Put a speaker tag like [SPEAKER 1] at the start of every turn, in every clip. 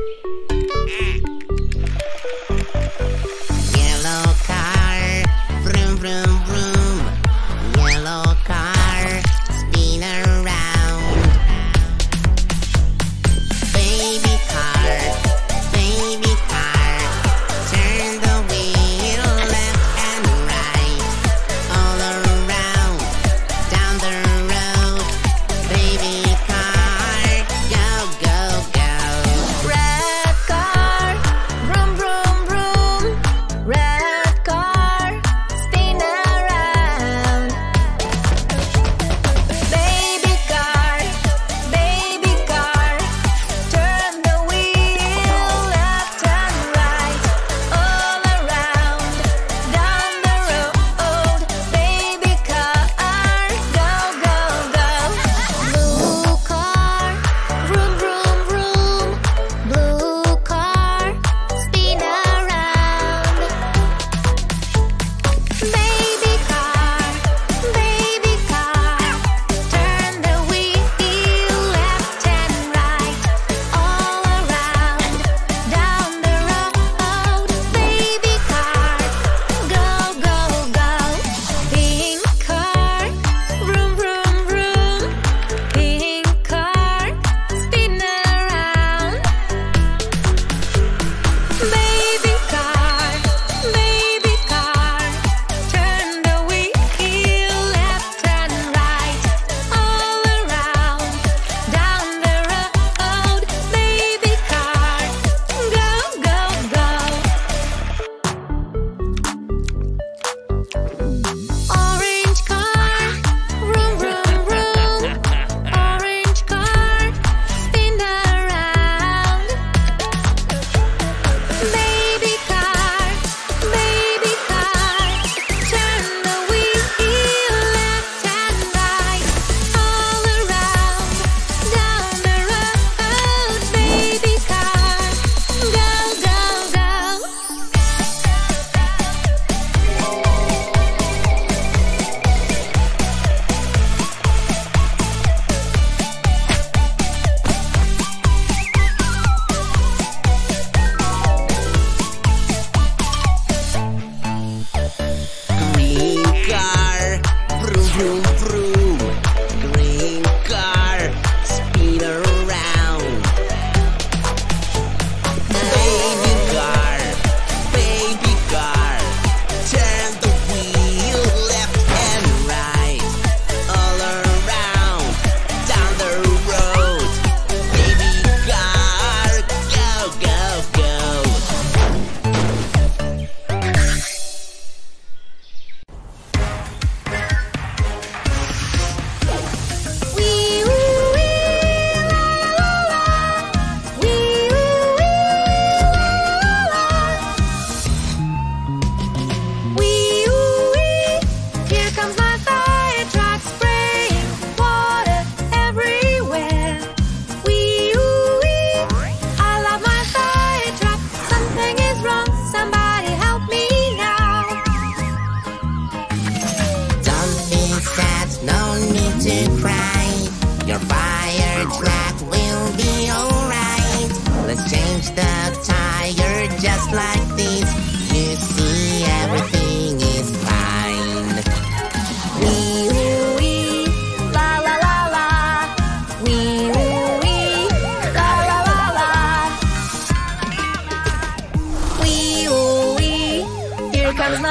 [SPEAKER 1] Ah.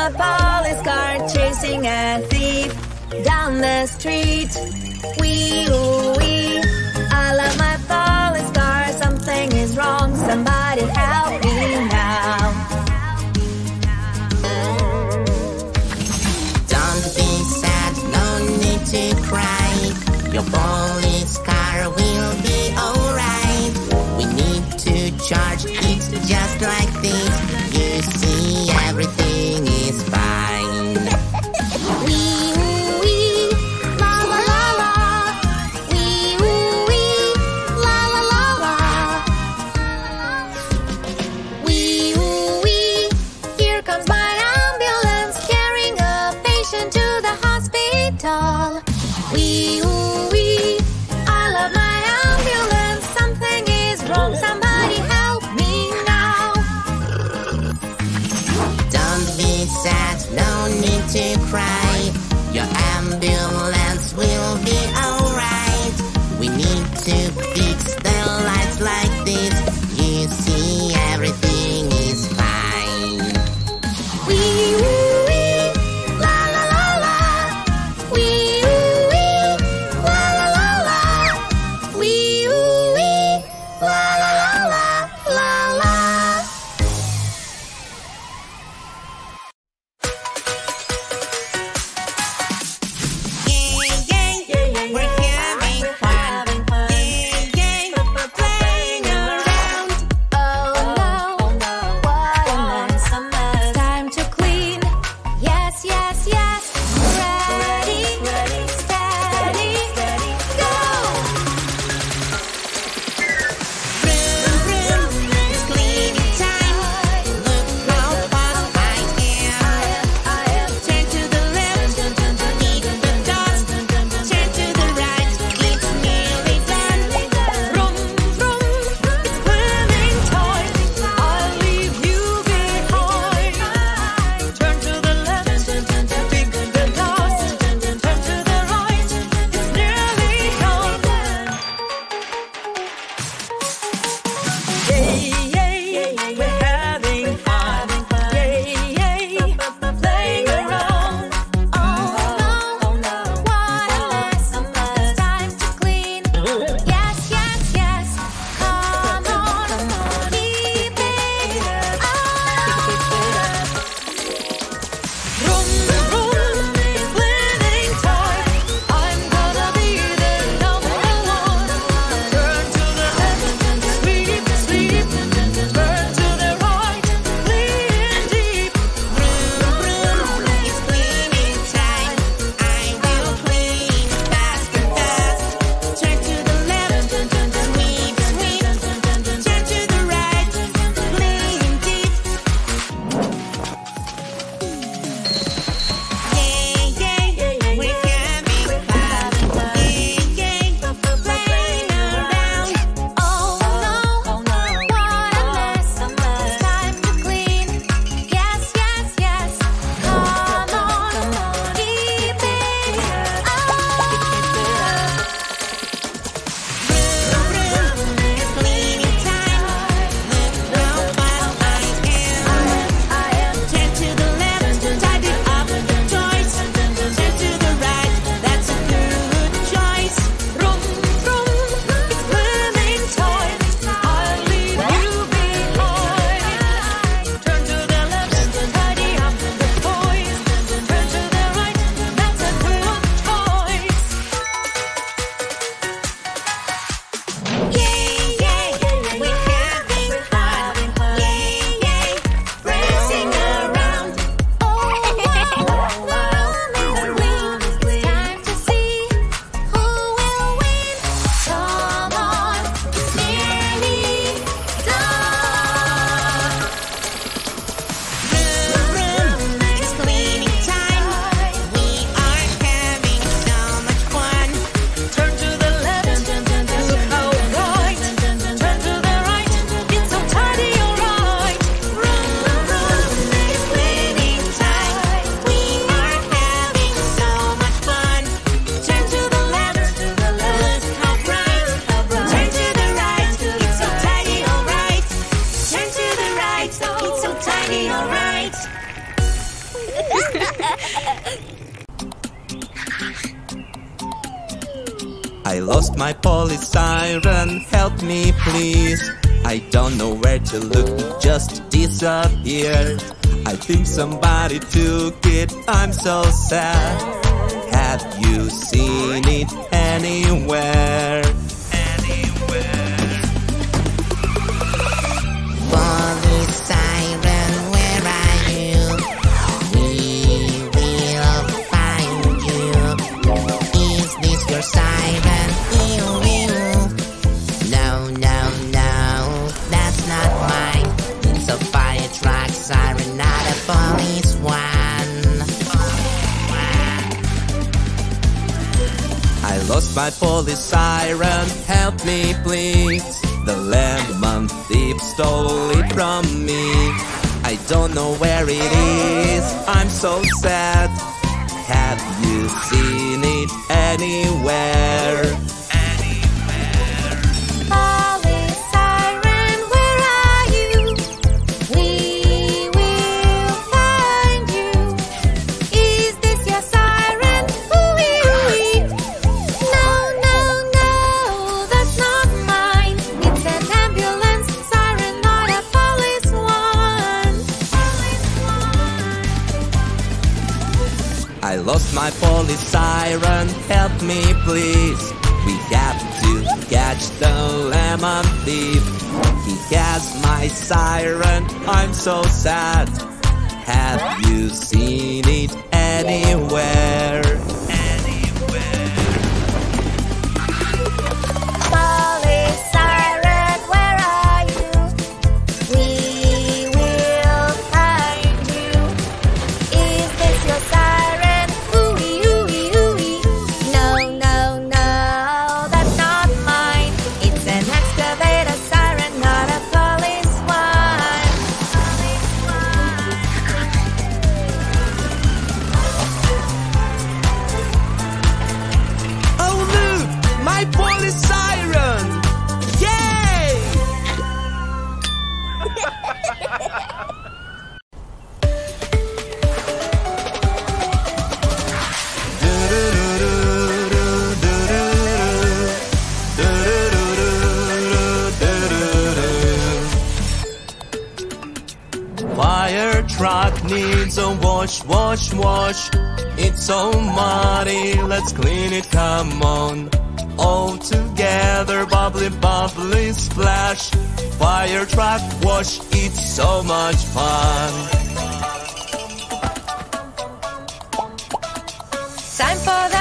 [SPEAKER 1] a police car chasing a thief down the street. Wee oo wee. I love my police car. Something is wrong. Somebody help me now.
[SPEAKER 2] Don't be sad. No need to cry. Your police car will be alright. We need to charge it just like this. You see.
[SPEAKER 3] lost my police siren, help me please. I don't know where to look, just disappeared. I think somebody took it, I'm so sad. Have you seen it anywhere? my police siren, help me please. The lemon thief stole it from me. I don't know where it is, I'm so sad. Have you seen it anywhere? please. We have to catch the lemon thief. He has my siren, I'm so sad. Have you seen it anywhere? Let's clean it, come on. All together, bubbly, bubbly splash. Fire truck wash, it's so much fun.
[SPEAKER 1] Time for the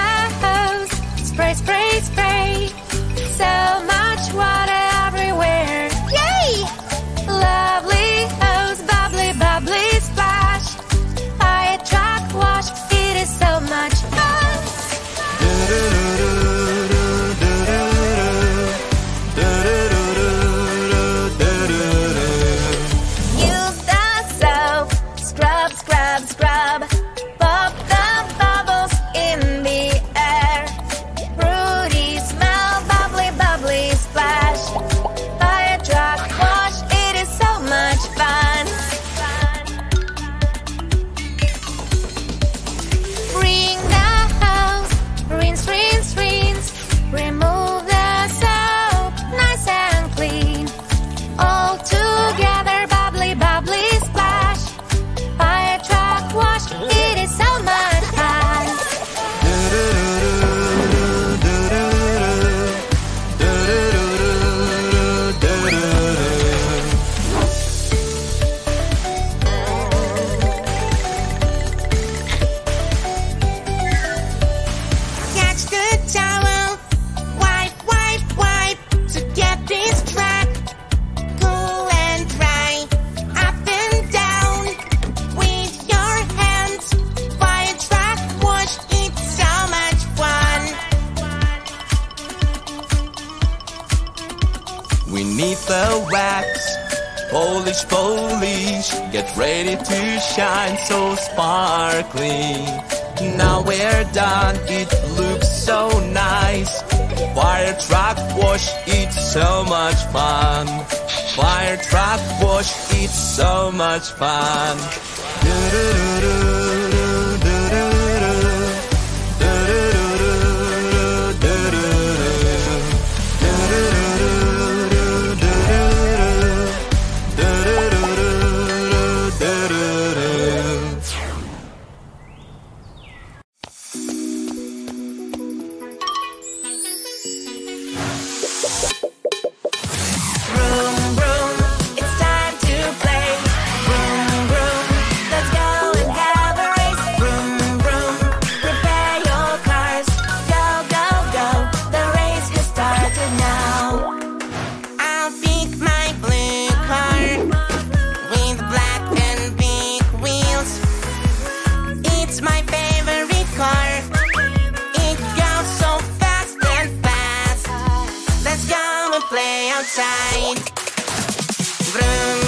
[SPEAKER 1] Fire truck wash, it's so much fun.
[SPEAKER 3] Fire truck wash, it's so much fun. Do -do -do outside.
[SPEAKER 1] Vroom.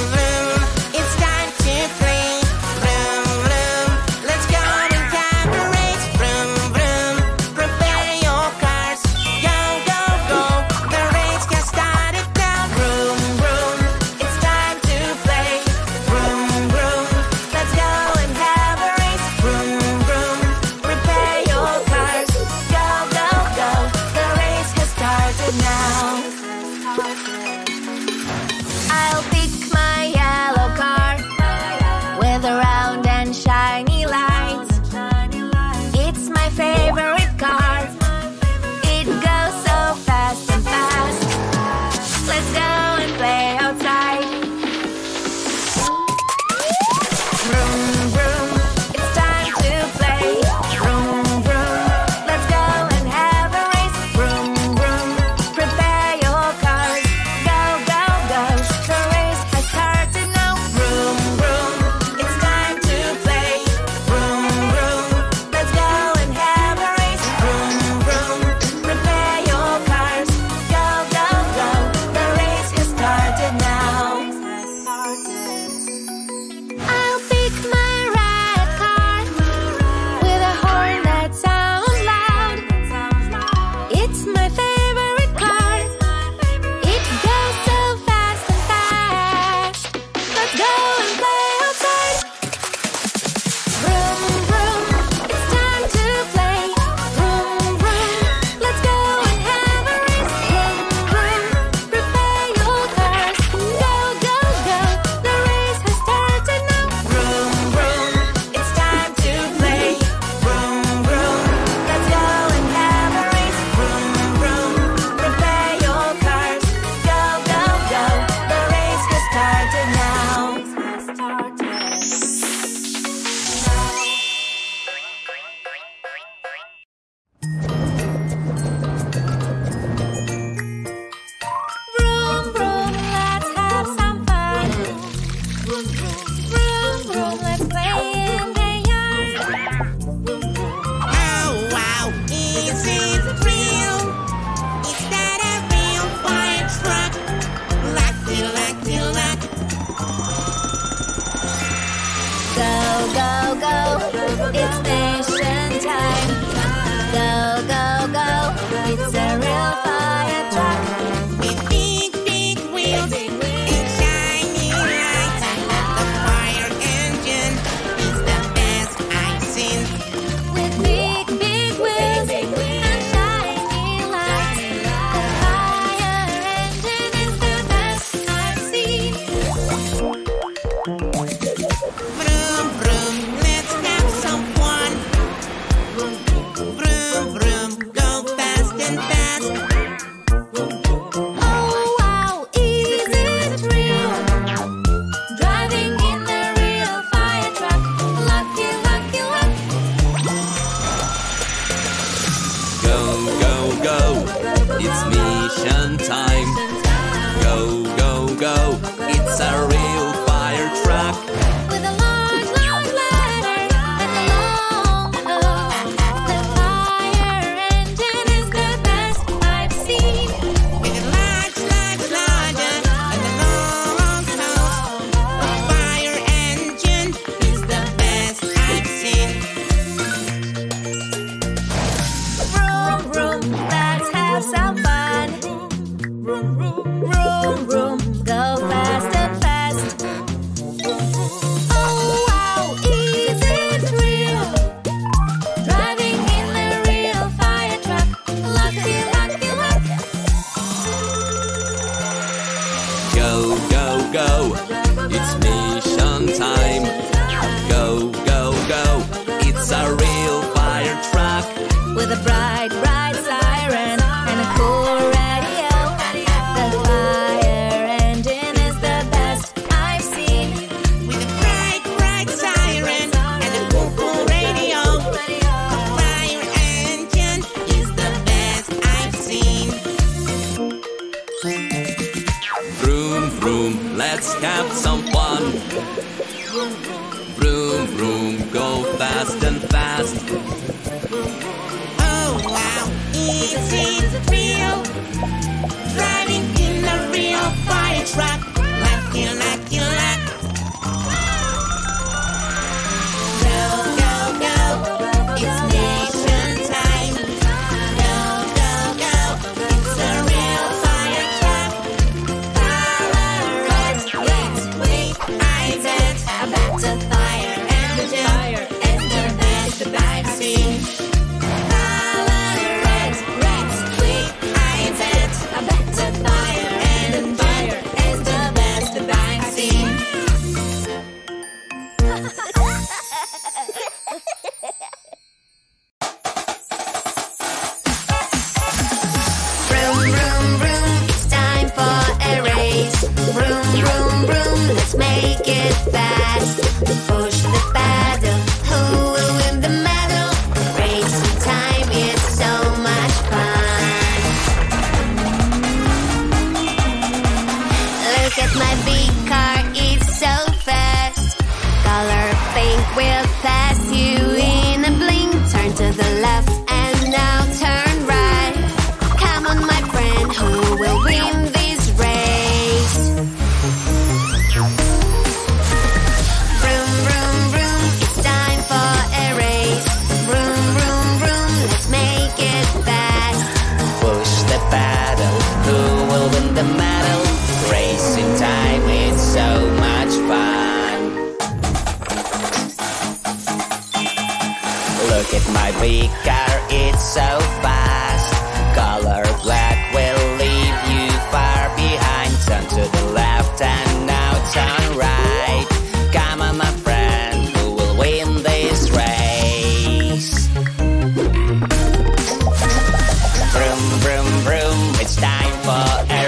[SPEAKER 1] Vroom, vroom, vroom,
[SPEAKER 4] it's time for a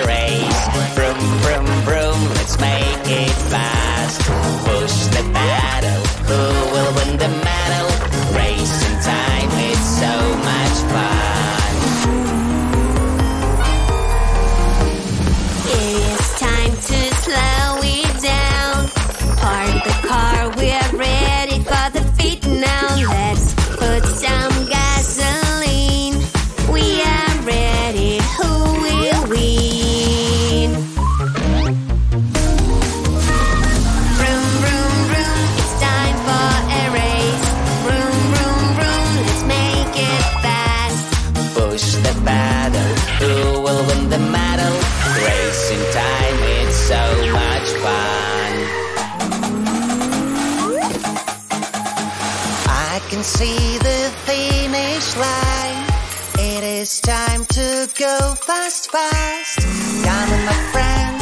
[SPEAKER 4] It is time
[SPEAKER 5] to
[SPEAKER 2] go fast, fast. Down with my
[SPEAKER 6] friends.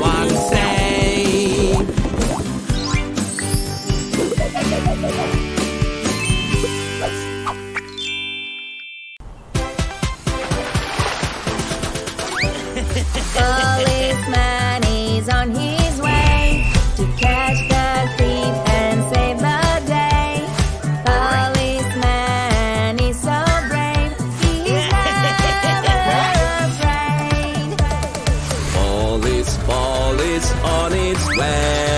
[SPEAKER 6] why is
[SPEAKER 1] where.